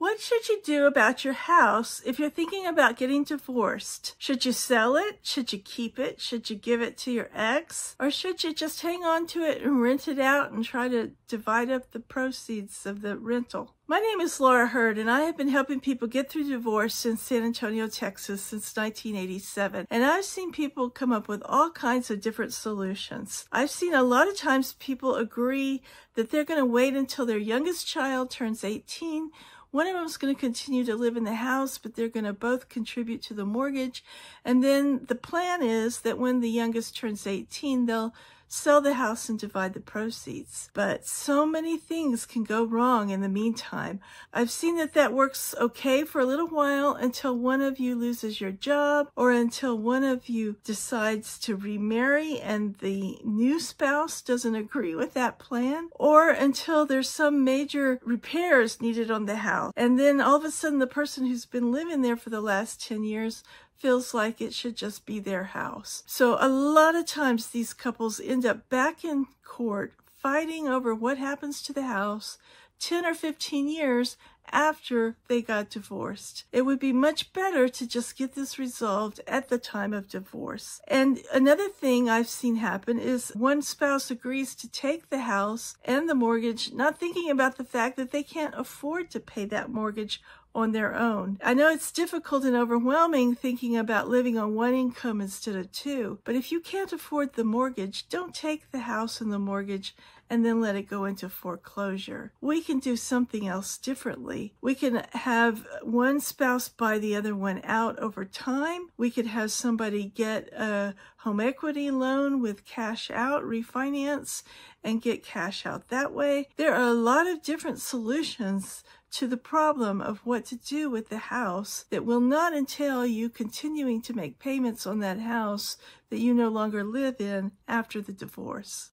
What should you do about your house if you're thinking about getting divorced? Should you sell it? Should you keep it? Should you give it to your ex? Or should you just hang on to it and rent it out and try to divide up the proceeds of the rental? My name is Laura Heard, and I have been helping people get through divorce in San Antonio, Texas since 1987. And I've seen people come up with all kinds of different solutions. I've seen a lot of times people agree that they're going to wait until their youngest child turns 18 one of them is going to continue to live in the house, but they're going to both contribute to the mortgage. And then the plan is that when the youngest turns 18, they'll sell the house and divide the proceeds. But so many things can go wrong in the meantime. I've seen that that works okay for a little while until one of you loses your job or until one of you decides to remarry and the new spouse doesn't agree with that plan or until there's some major repairs needed on the house. And then all of a sudden the person who's been living there for the last 10 years feels like it should just be their house. So a lot of times these couples end up back in court fighting over what happens to the house 10 or 15 years after they got divorced. It would be much better to just get this resolved at the time of divorce. And another thing I've seen happen is one spouse agrees to take the house and the mortgage, not thinking about the fact that they can't afford to pay that mortgage on their own. I know it's difficult and overwhelming thinking about living on one income instead of two, but if you can't afford the mortgage, don't take the house and the mortgage and then let it go into foreclosure. We can do something else differently. We can have one spouse buy the other one out over time. We could have somebody get a home equity loan with cash out, refinance, and get cash out that way. There are a lot of different solutions to the problem of what to do with the house that will not entail you continuing to make payments on that house that you no longer live in after the divorce.